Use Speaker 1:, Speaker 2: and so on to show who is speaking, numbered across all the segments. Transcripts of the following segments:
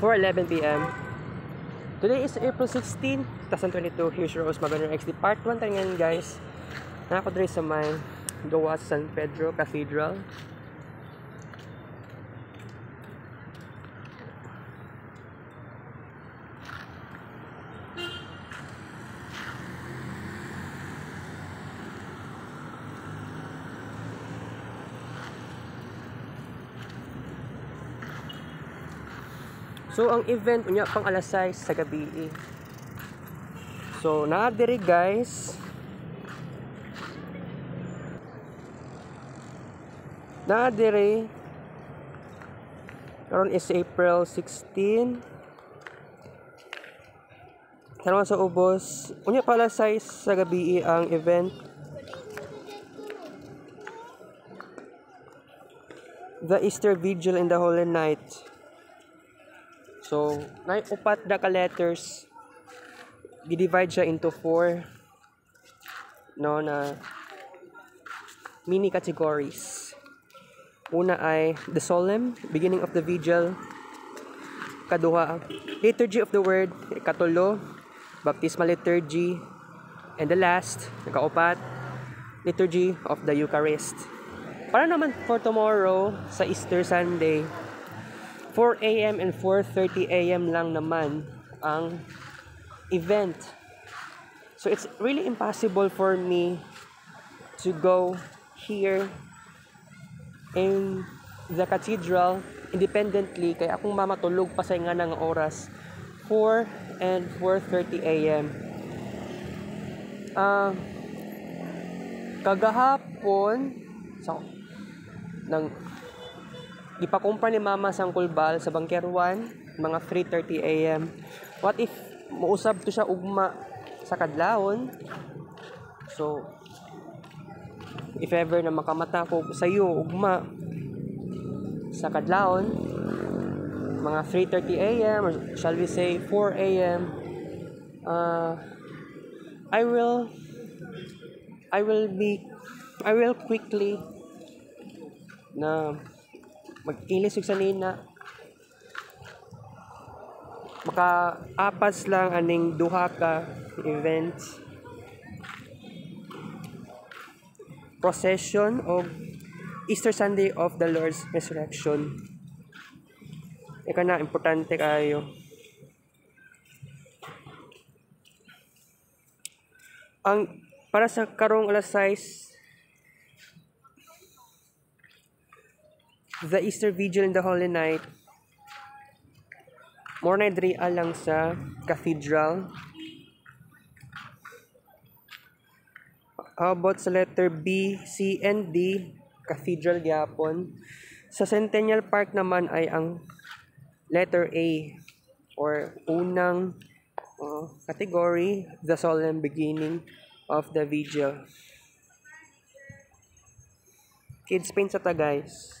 Speaker 1: 4.11 p.m. Today is April 16, 2022. Here's your host, Magandang XD. Part 1 tayo ngayon, guys. Nakako dito sa may gawa sa San Pedro Cathedral. So ang event unya pang alas 6 sa gabi. eh. So naa diri guys. Naa diri karon is April 16. Karon sa ubos, unya pa alas 6 sa gabi eh, ang event. The Easter Vigil in the Holy Night. So, nay upat na ka letters. Di-divide siya into four no na mini categories. Una ay the solemn, beginning of the vigil. Kaduha, liturgy of the word, ikatulo, baptismal liturgy, and the last, nakaupat, liturgy of the Eucharist. Para naman for tomorrow, sa Easter Sunday, 4 a.m. and 4.30 a.m. lang naman ang event. So it's really impossible for me to go here in the cathedral independently kaya akong mamatulog pa sa nga ng oras 4 and 4.30 a.m. Ah kagahapon sa nang ipakumpra ni mama sang kulbal sa bangkerwan mga 3:30 AM. What if muusab to siya ugma sa kadlawon? So if ever na makamata ko sa iyo ugma sa kadlawon mga 3:30 AM or shall we say 4 AM uh, I will I will be I will quickly na mag-ilis yung sanina maka-apas lang aning duha ka events. Procession of Easter Sunday of the Lord's Resurrection. Ika na importante kayo. Ang para sa karong alas 6 the Easter Vigil in the Holy Night. More na lang sa cathedral. How about sa letter B, C, and D, cathedral gyapon. Sa Centennial Park naman ay ang letter A or unang uh, category, the solemn beginning of the vigil. Kids paint sa ta guys.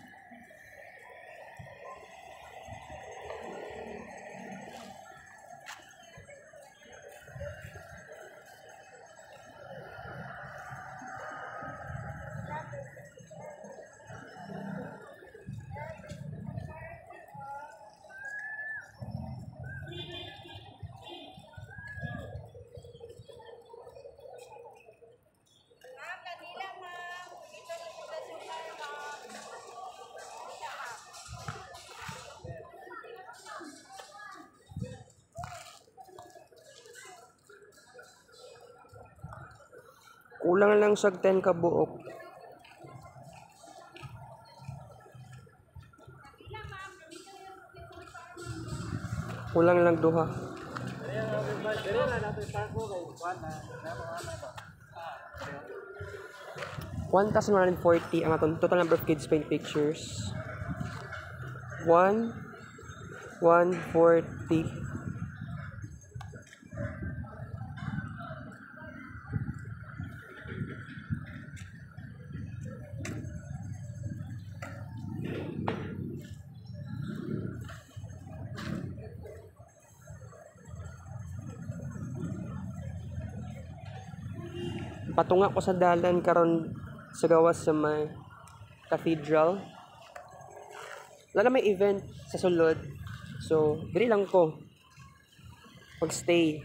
Speaker 1: Kulang lang sa 10 ka buok. Kulang lang duha. One thousand one ang total number of kids paint pictures. One, one forty. Patunga ko sa dalan karon sa gawas sa may cathedral. Wala may event sa sulod. So, diri lang ko. Magstay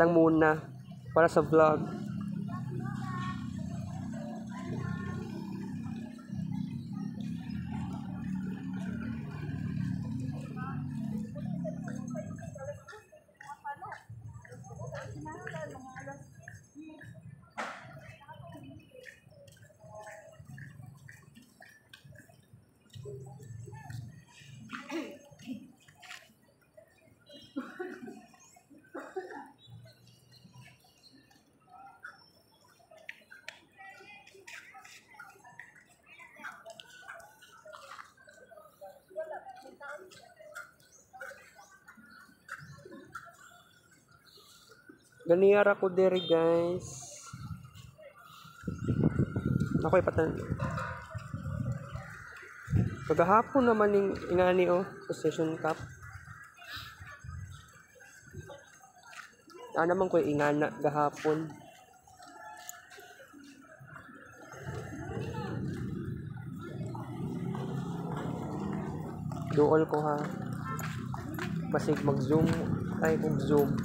Speaker 1: lang muna para sa vlog. Ganiyara ko diri guys. Ako ipatan. Pagahapon naman ning ingani oh, possession cup. Ah naman ko ingana gahapon. Duol ko ha. Basig mag-zoom ay mag-zoom.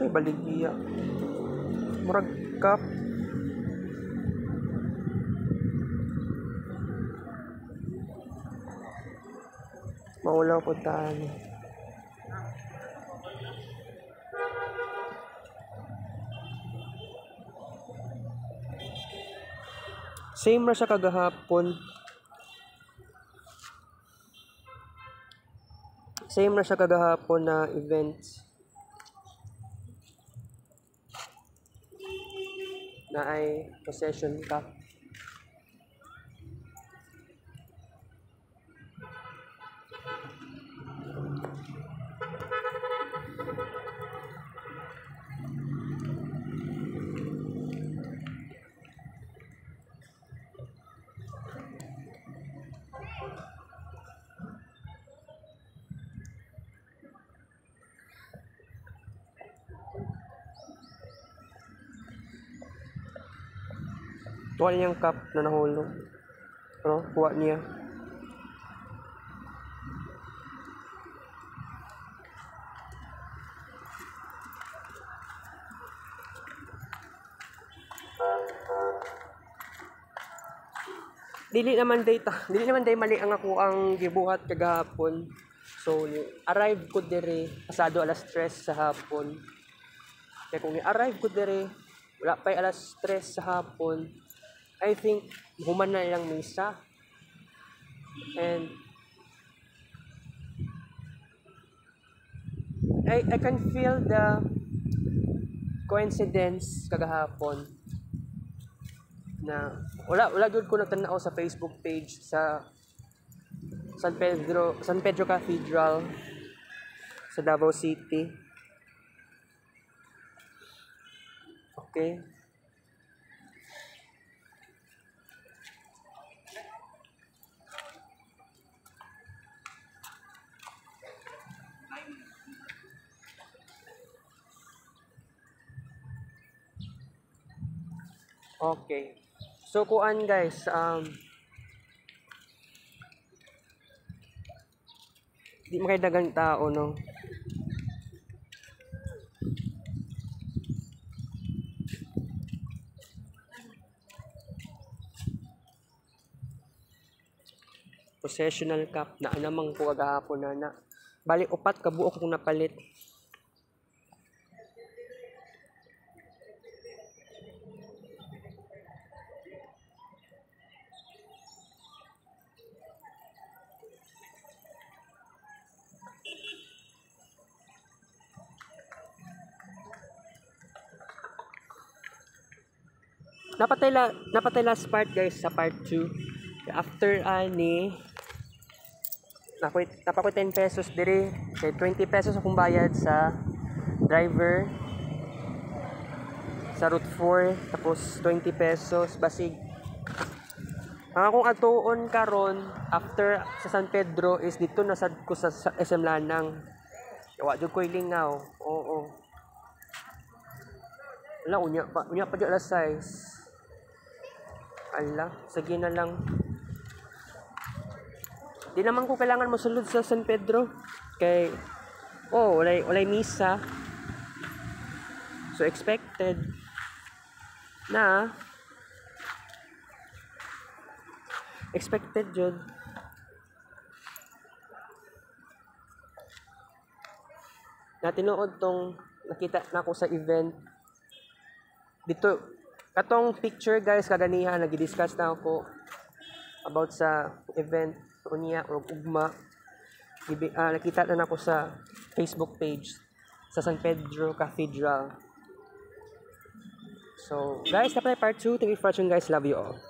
Speaker 1: Say baligya. Murag cup. Maulaw ko tani. Same ra siya kagahapon. Same ra siya kagahapon na events. Na ay possession cup. Tuwa niyang cup na nahulog. Pero, kuha niya. Dili naman day ta, dili naman day mali ang ako ang gibuhat kagahapon. So, ni arrive ko dire pasado alas 3 sa hapon. Kaya kung ni-arrive ko dire, wala pa alas 3 sa hapon, I think human na ilang misa. And I, I can feel the coincidence kagahapon na wala wala gud ko nagtanaw sa Facebook page sa San Pedro San Pedro Cathedral sa Davao City. Okay. Okay. So kuan guys, um di makaidagang tao no. Possessional cup na anamang ko kagahapon na na. Bali upat ka buok kong napalit. Napatay la napatay last part guys sa part 2 after ani nakoy napakoy 10 pesos dire kay 20 pesos akong bayad sa driver. Sa route 4 tapos 20 pesos basig. Ang akong atuon karon after sa San Pedro is dito na sad ko sa, SM Lanang. Wa jud koy lingaw oo. Wala unya pa unya pa di alas 6 Ala, sige na lang. Di naman ko kailangan masulod sa San Pedro. Kay, oh, walay, walay misa. So, expected na expected yun. Na tinuod tong nakita na ako sa event. Dito, katong picture guys, kaganiha, nag-discuss na ako about sa event unya o ugma. Ibi, ah, nakita na ako sa Facebook page sa San Pedro Cathedral. So, guys, na part 2. Thank you for watching, guys. Love you all.